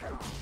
Come on.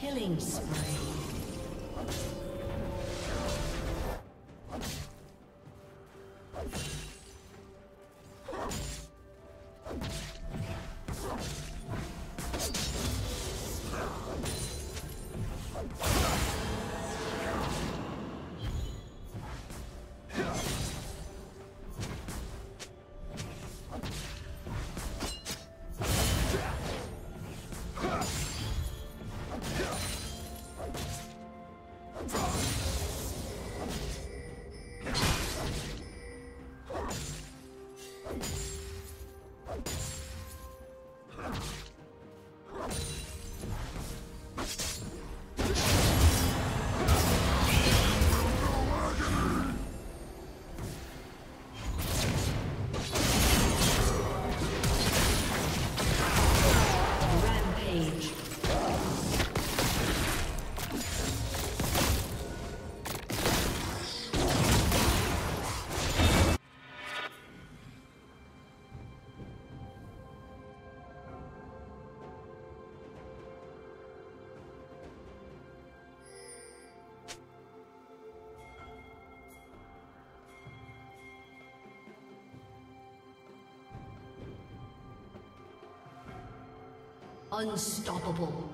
Killing spree. Unstoppable.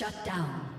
Shut down.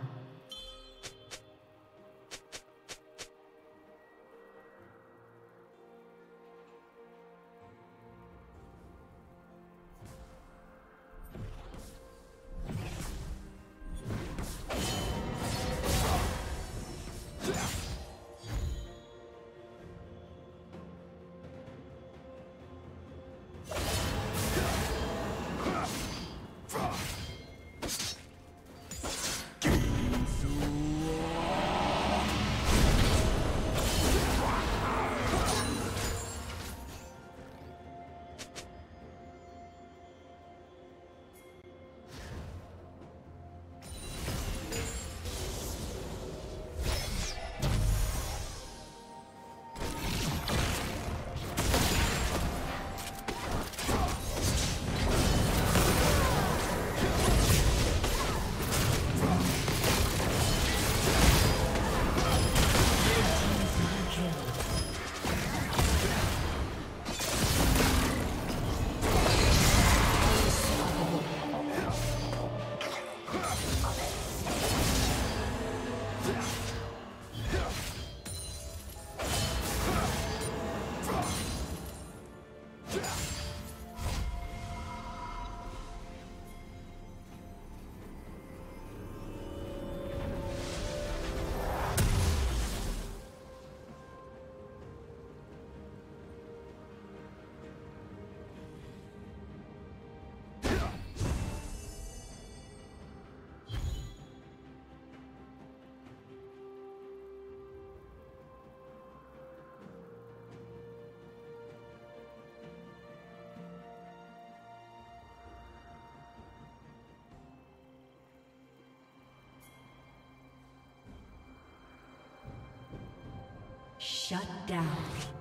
Shut down.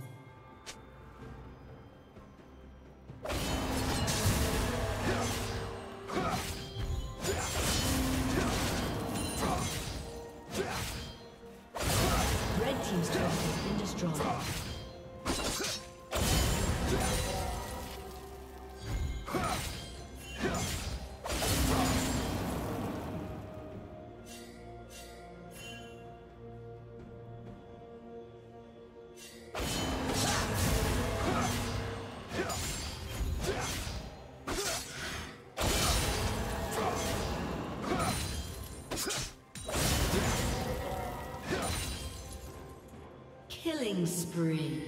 Spree.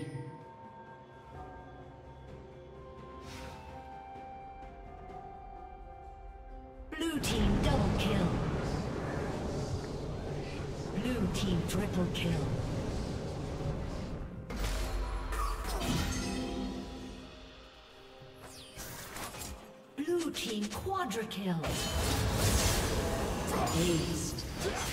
Blue team double kill. Blue team triple kill. Blue team quadra kill. Aced.